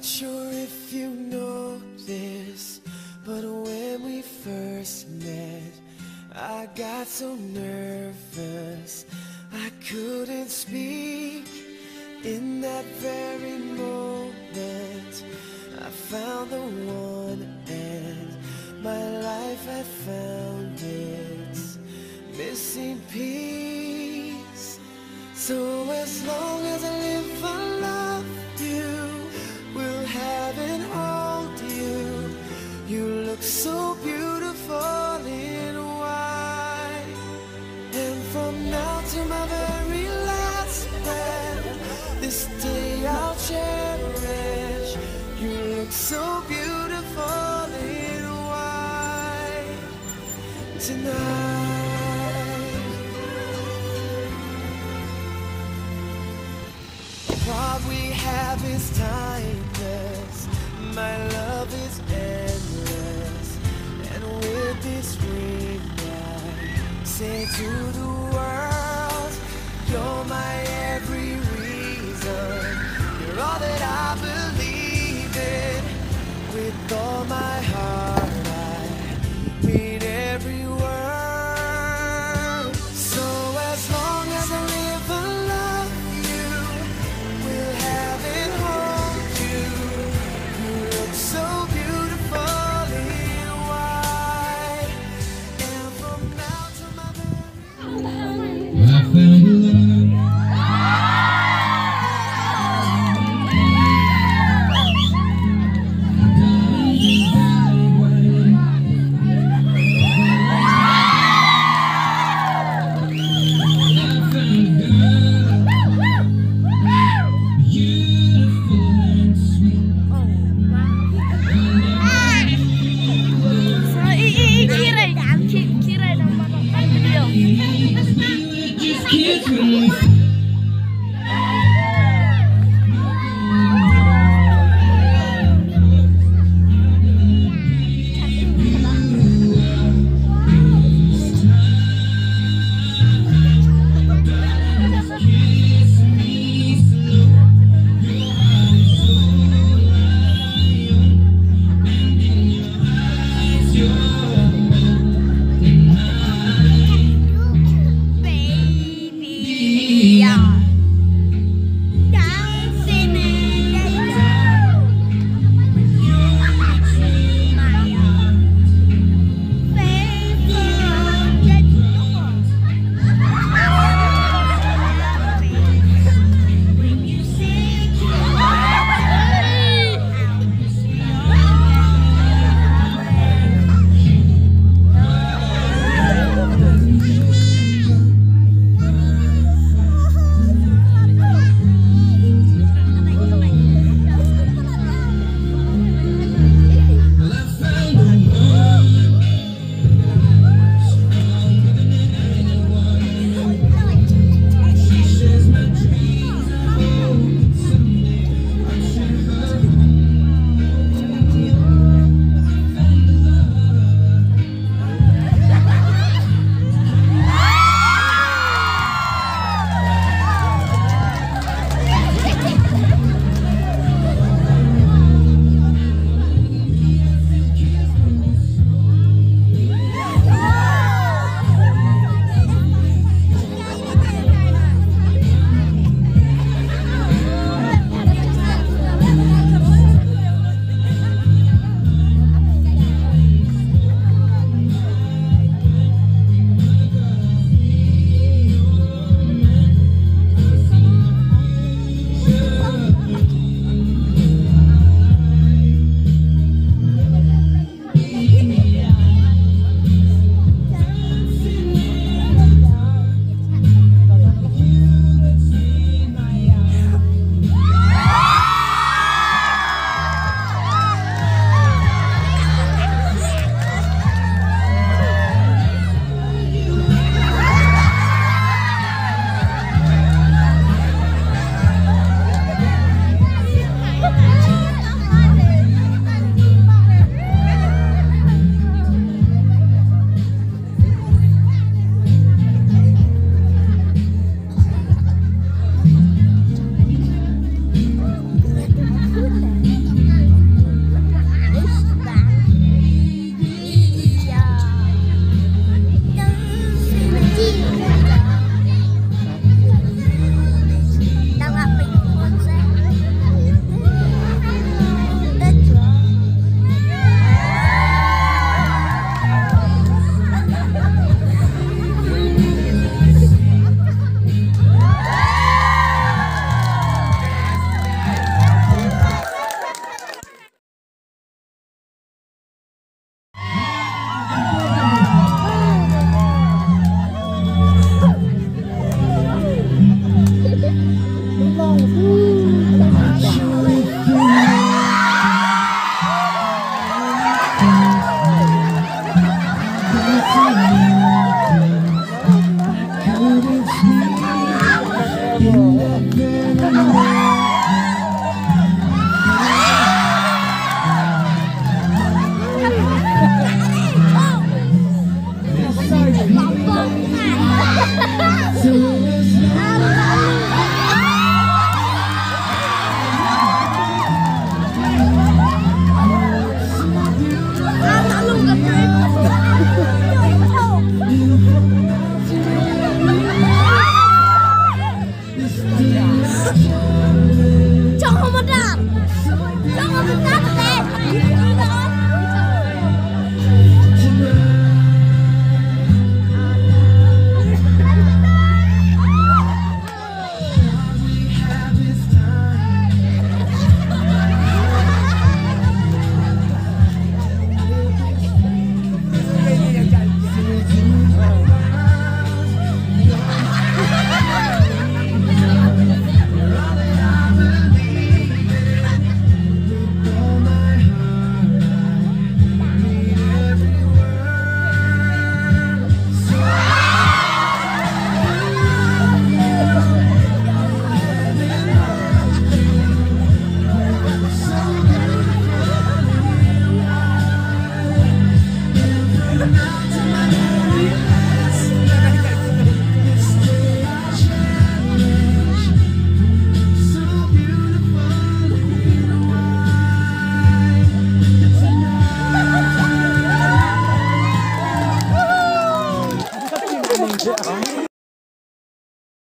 Not sure if you know this, but when we first met, I got so nervous I couldn't speak in that very moment. tonight. What we have is timeless. My love is endless. And with this ring, I say to the world. nothing anymore. Jangan memedat Jangan memedat